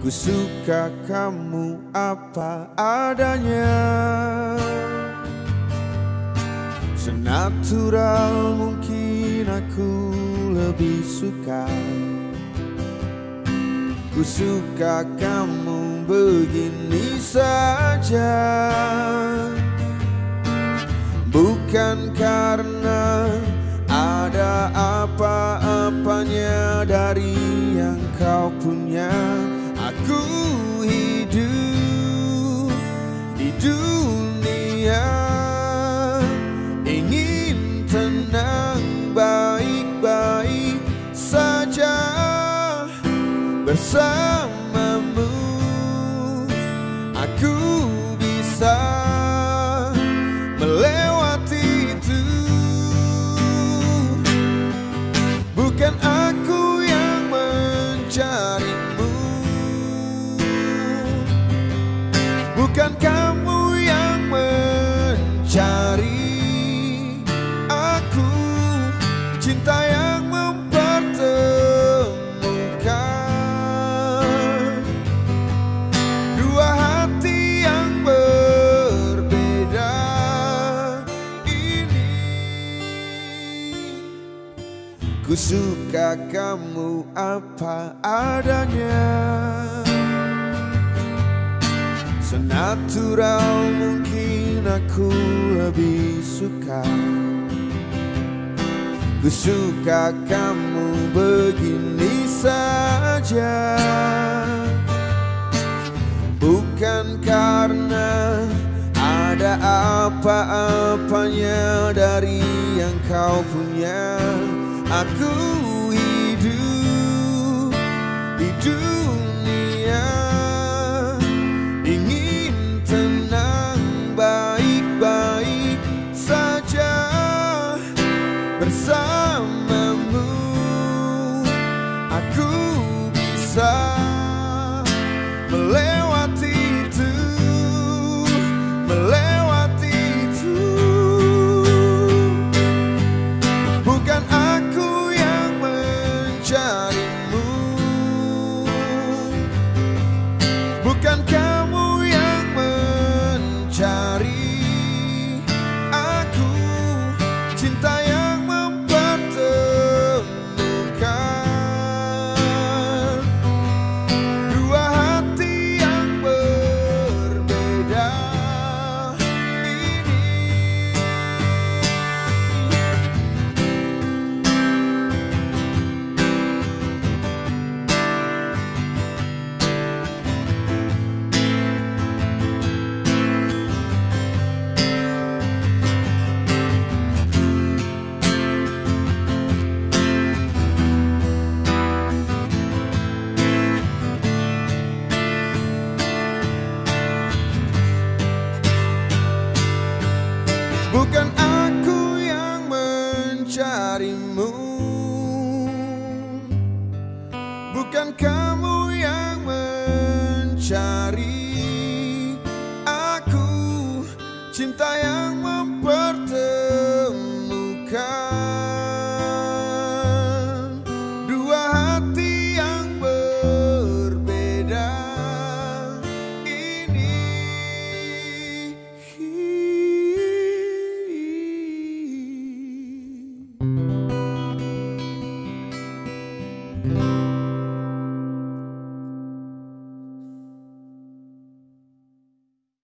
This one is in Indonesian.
Ku suka kamu apa adanya. Senatural mungkin aku lebih suka. Ku suka kamu begini saja Bersamamu. Aku bisa melewati itu. Bukan aku yang mencarimu. Bukan Ku suka kamu apa adanya. Senatural mungkin aku lebih suka. Ku suka kamu begini saja. Bukan karena ada apa-apanya dari yang kau punya Aku hidup di dunia. Ingin tenang baik-baik saja Bersamamu. Aku bisa melewati Bukan mencarimu Mm-hmm.